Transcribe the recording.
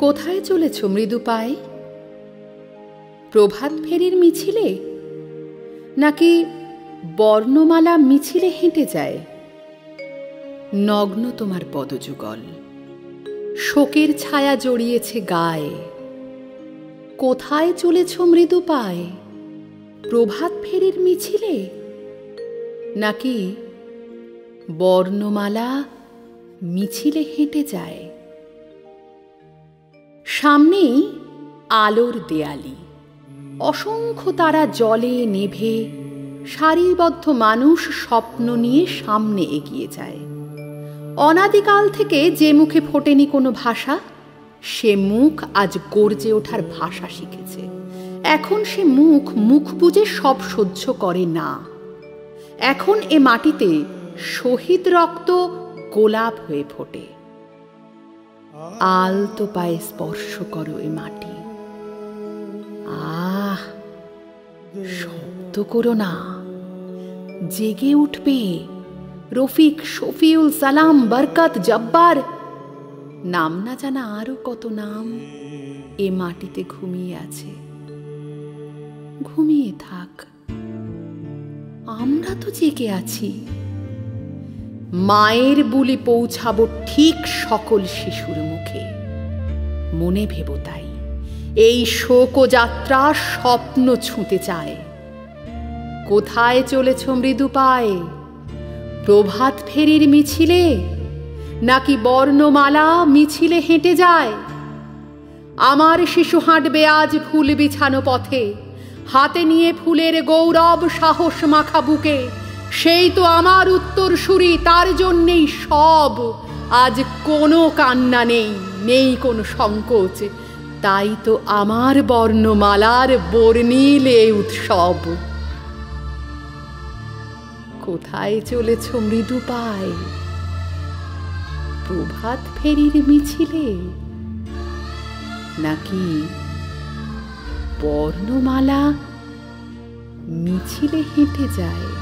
কোথায় চলেছ মৃদু পায়ে? প্রভাত ফেরির মিছিলে? নাকি বর্ণমালা মিছিলে হেঁটে যায়? নগ্ন তোমার পদযুগল। শোকের ছায়া জড়িয়েছে গায়ে। কোথায় চলেছ মৃদু পায়ে? প্রভাত ফেরির মিছিলে? নাকি বর্ণমালা মিছিলে হেঁটে যায়? সামনেই আলোর দেয়ালি। অসংখ্য তারা জলে নেভে সারিবদ্ধ মানুষ স্বপ্ন নিয়ে সামনে এগিয়ে যায়। অনাদিকাল থেকে যে মুখে ফোটেনি কোনো ভাষা, সে মুখ আজ গর্জে ওঠার ভাষা শিখেছে। এখন সে মুখ মুখ বুঝে সব সহ্য করে না। এখন এ মাটিতে শহীদ রক্ত গোলাপ হয়ে ফোটে। আলতো পায়ে স্পর্শ করো এ মাটি। আহ, শব্দ করো না। জেগে উঠবে। রফিক শফিউল সালাম বরকত জব্বার। নাম না জানা আরও কত নাম এ মাটিতে ঘুমিয়ে আছে। ঘুমিয়ে থাক। আমরা তো জেগে আছি। মায়ের বুলি পৌঁছাবো ঠিক সকল শিশুর মুখে। মনে ভেব তাই। এই শোকযাত্রা স্বপ্ন ছুঁতে চায়। কোথায় চলেছ মৃদু পায়ে? প্রভাত ফেরির মিছিলে? নাকি বর্ণমালা মিছিলে হেঁটে যায়? আমার শিশু হাঁটবে আজ ফুল বিছানো পথে। হাতে নিয়ে ফুলের গৌরব সাহস মাখা বুকে। সেই তো আমার উত্তর সুরি তার জন্যেই সব। আজ কোনো কান্না নেই নেই কোনো সংকোচ। তাই তো আমার বর্ণমালার বর্ণিল এ উৎসব। কোথায় চলেছ মৃদু পায়? প্রভাত ফেরির মিছিলে? নাকি বর্ণমালা মিছিলে হেঁটে যায়?